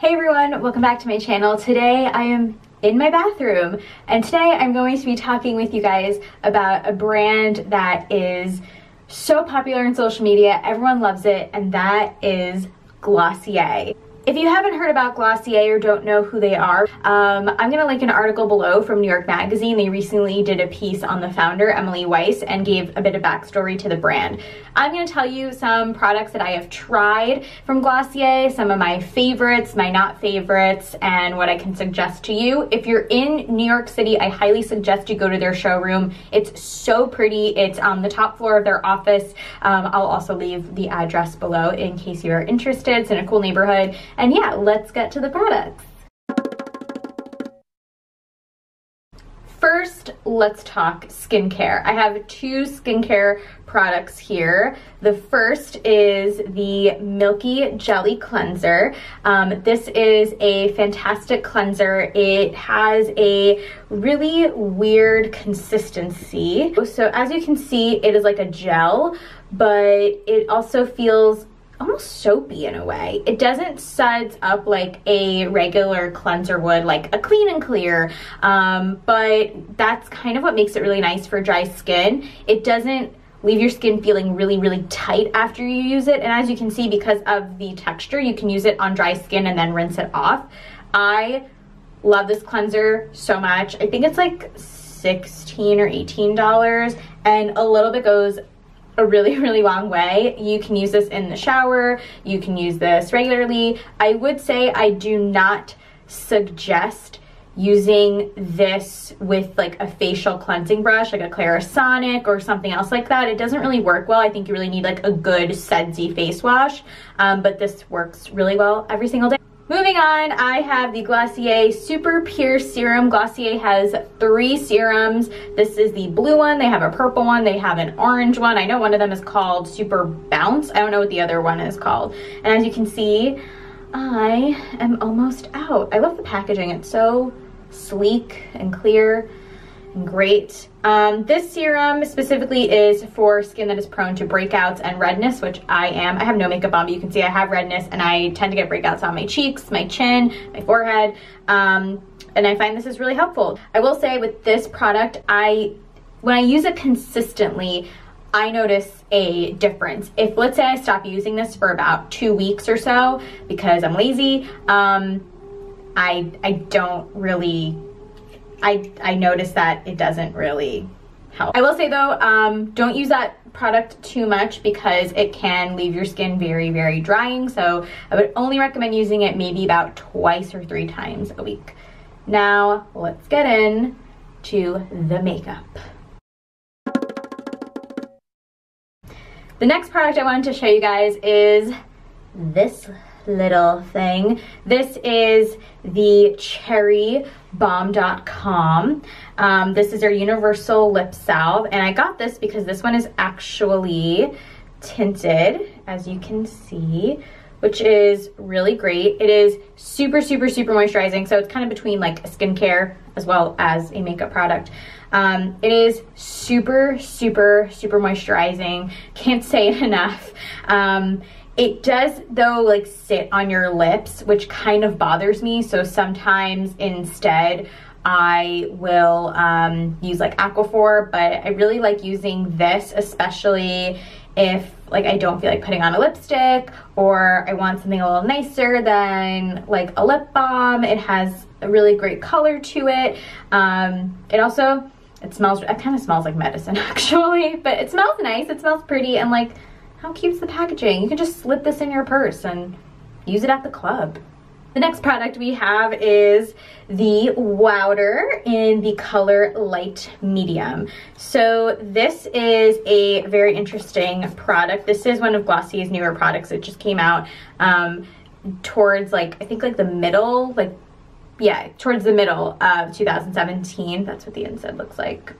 Hey everyone, welcome back to my channel. Today I am in my bathroom and today I'm going to be talking with you guys about a brand that is so popular in social media, everyone loves it, and that is Glossier. If you haven't heard about Glossier or don't know who they are, um, I'm gonna link an article below from New York Magazine. They recently did a piece on the founder, Emily Weiss, and gave a bit of backstory to the brand. I'm gonna tell you some products that I have tried from Glossier, some of my favorites, my not favorites, and what I can suggest to you. If you're in New York City, I highly suggest you go to their showroom. It's so pretty. It's on the top floor of their office. Um, I'll also leave the address below in case you're interested. It's in a cool neighborhood and yeah, let's get to the products. First, let's talk skincare. I have two skincare products here. The first is the Milky Jelly Cleanser. Um, this is a fantastic cleanser. It has a really weird consistency. So as you can see, it is like a gel, but it also feels almost soapy in a way. It doesn't suds up like a regular cleanser would, like a clean and clear, um, but that's kind of what makes it really nice for dry skin. It doesn't leave your skin feeling really, really tight after you use it. And as you can see, because of the texture, you can use it on dry skin and then rinse it off. I love this cleanser so much. I think it's like 16 or $18 and a little bit goes a really, really long way. You can use this in the shower. You can use this regularly. I would say I do not suggest using this with like a facial cleansing brush like a Clarisonic or something else like that. It doesn't really work well. I think you really need like a good sudsy face wash, um, but this works really well every single day. Moving on, I have the Glossier Super Pure Serum. Glossier has three serums. This is the blue one. They have a purple one. They have an orange one. I know one of them is called Super Bounce. I don't know what the other one is called. And as you can see, I am almost out. I love the packaging. It's so sleek and clear great. Um, this serum specifically is for skin that is prone to breakouts and redness, which I am. I have no makeup on, but you can see I have redness and I tend to get breakouts on my cheeks, my chin, my forehead. Um, and I find this is really helpful. I will say with this product, I when I use it consistently, I notice a difference. If let's say I stop using this for about two weeks or so because I'm lazy, um, I I don't really I, I noticed that it doesn't really help. I will say though, um, don't use that product too much because it can leave your skin very, very drying. So I would only recommend using it maybe about twice or three times a week. Now let's get in to the makeup. The next product I wanted to show you guys is this little thing. This is the cherrybomb.com. Um, this is their universal lip salve and I got this because this one is actually tinted as you can see which is really great. It is super, super, super moisturizing. So it's kind of between like a skincare as well as a makeup product. Um, it is super, super, super moisturizing. Can't say it enough. Um, it does though like sit on your lips, which kind of bothers me. So sometimes instead I will um, use like Aquaphor, but I really like using this, especially if like I don't feel like putting on a lipstick or I want something a little nicer than like a lip balm. It has a really great color to it. Um, it also, it smells, it kind of smells like medicine actually, but it smells nice. It smells pretty and like how cute's the packaging? You can just slip this in your purse and use it at the club. The next product we have is the Wowder in the color light medium. So this is a very interesting product. This is one of Glossier's newer products. It just came out um, towards like, I think like the middle, like, yeah, towards the middle of 2017. That's what the inside looks like.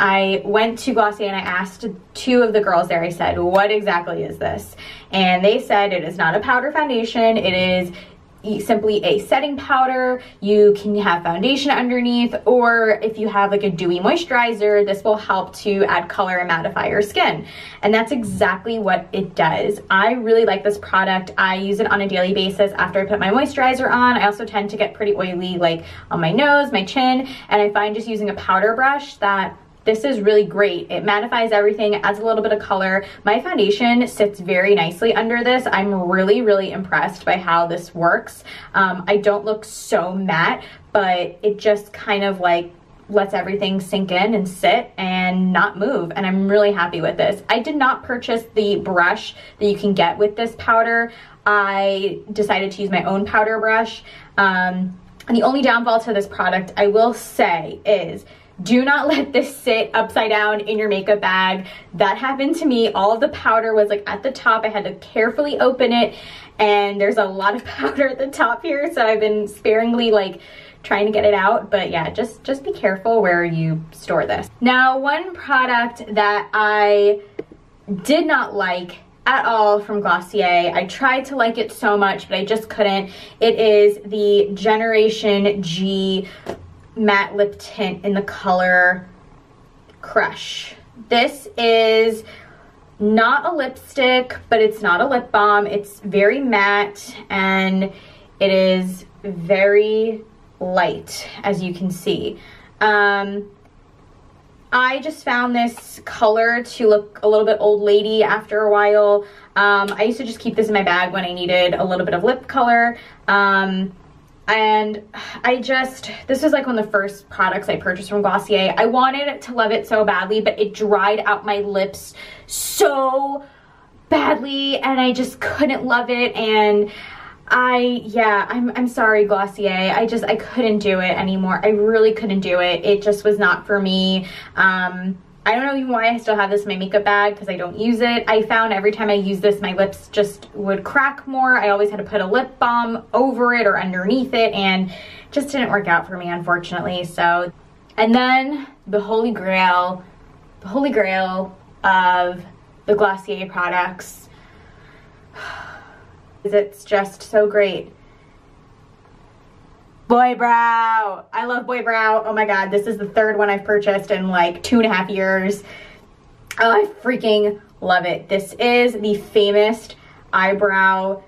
I went to Glossier and I asked two of the girls there, I said, what exactly is this? And they said it is not a powder foundation. It is simply a setting powder. You can have foundation underneath, or if you have like a dewy moisturizer, this will help to add color and mattify your skin. And that's exactly what it does. I really like this product. I use it on a daily basis after I put my moisturizer on. I also tend to get pretty oily like on my nose, my chin, and I find just using a powder brush that this is really great. It mattifies everything, adds a little bit of color. My foundation sits very nicely under this. I'm really, really impressed by how this works. Um, I don't look so matte, but it just kind of like lets everything sink in and sit and not move and I'm really happy with this. I did not purchase the brush that you can get with this powder. I decided to use my own powder brush. Um, and the only downfall to this product I will say is do not let this sit upside down in your makeup bag. That happened to me. All of the powder was like at the top. I had to carefully open it and there's a lot of powder at the top here. So I've been sparingly like trying to get it out. But yeah, just, just be careful where you store this. Now, one product that I did not like at all from Glossier. I tried to like it so much, but I just couldn't. It is the Generation G matte lip tint in the color Crush. This is not a lipstick, but it's not a lip balm. It's very matte and it is very light, as you can see. Um, I just found this color to look a little bit old lady after a while. Um, I used to just keep this in my bag when I needed a little bit of lip color. Um, and I just, this was like one of the first products I purchased from Glossier. I wanted to love it so badly, but it dried out my lips so badly and I just couldn't love it. And I, yeah, I'm, I'm sorry, Glossier. I just, I couldn't do it anymore. I really couldn't do it. It just was not for me. Um, I don't know even why I still have this in my makeup bag because I don't use it. I found every time I use this, my lips just would crack more. I always had to put a lip balm over it or underneath it and just didn't work out for me, unfortunately. So, and then the holy grail, the holy grail of the Glossier products it's just so great. Boy Brow. I love Boy Brow. Oh my God, this is the third one I've purchased in like two and a half years. Oh, I freaking love it. This is the famous eyebrow.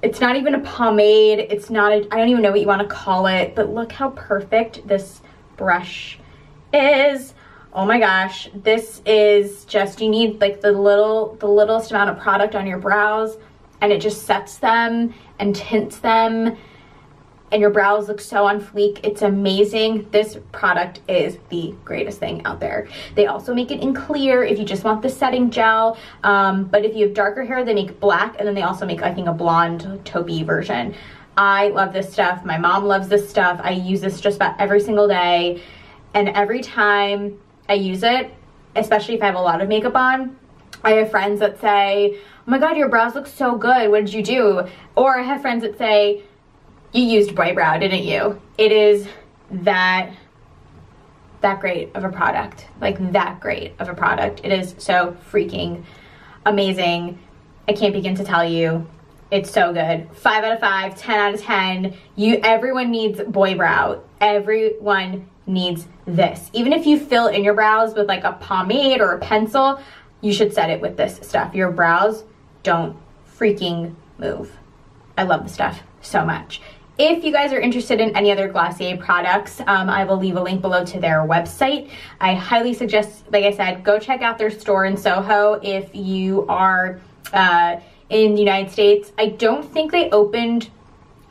It's not even a pomade. It's not, I don't even know what you want to call it, but look how perfect this brush is. Oh my gosh, this is just, you need like the little, the littlest amount of product on your brows and it just sets them and tints them and your brows look so on fleek. It's amazing. This product is the greatest thing out there. They also make it in clear if you just want the setting gel. Um, but if you have darker hair, they make black and then they also make, I think, a blonde taupey version. I love this stuff. My mom loves this stuff. I use this just about every single day. And every time I use it, especially if I have a lot of makeup on, I have friends that say, oh my God, your brows look so good. What did you do? Or I have friends that say, you used Boy Brow, didn't you? It is that that great of a product. Like that great of a product. It is so freaking amazing. I can't begin to tell you. It's so good. Five out of five, 10 out of 10. You, everyone needs Boy Brow. Everyone needs this. Even if you fill in your brows with like a pomade or a pencil, you should set it with this stuff. Your brows don't freaking move. I love the stuff so much. If you guys are interested in any other Glossier products, um, I will leave a link below to their website. I highly suggest, like I said, go check out their store in Soho if you are uh, in the United States. I don't think they opened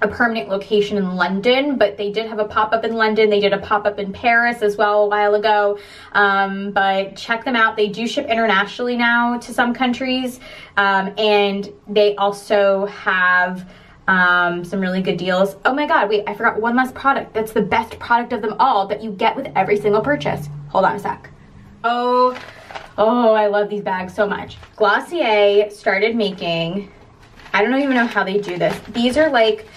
a permanent location in London, but they did have a pop-up in London. They did a pop-up in Paris as well a while ago. Um, but check them out. They do ship internationally now to some countries. Um, and they also have um, some really good deals. Oh my God, wait, I forgot one last product. That's the best product of them all that you get with every single purchase. Hold on a sec. Oh, oh, I love these bags so much. Glossier started making, I don't even know how they do this. These are like,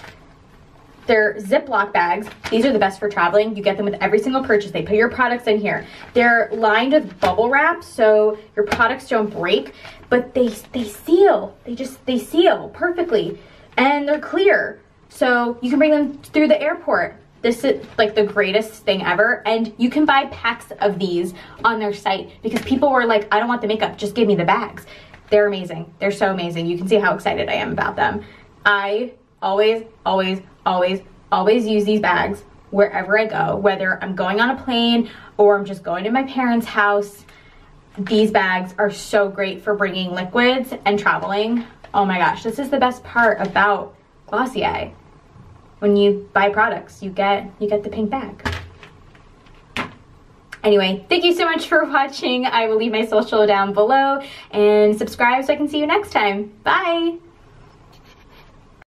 they're Ziploc bags. These are the best for traveling. You get them with every single purchase. They put your products in here. They're lined with bubble wrap so your products don't break, but they, they seal. They just, they seal perfectly and they're clear. So you can bring them through the airport. This is like the greatest thing ever. And you can buy packs of these on their site because people were like, I don't want the makeup, just give me the bags. They're amazing. They're so amazing. You can see how excited I am about them. I always, always, always, always use these bags wherever I go, whether I'm going on a plane or I'm just going to my parents' house. These bags are so great for bringing liquids and traveling. Oh my gosh, this is the best part about Glossier when you buy products, you get you get the pink bag. Anyway, thank you so much for watching. I will leave my social down below and subscribe so I can see you next time. Bye!